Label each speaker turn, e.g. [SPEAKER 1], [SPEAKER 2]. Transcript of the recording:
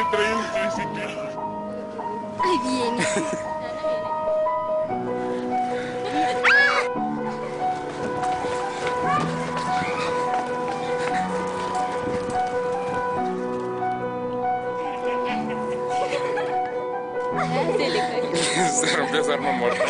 [SPEAKER 1] que trae un príncipe.
[SPEAKER 2] Ahí viene.
[SPEAKER 1] Ah, se rompió su arma muerta.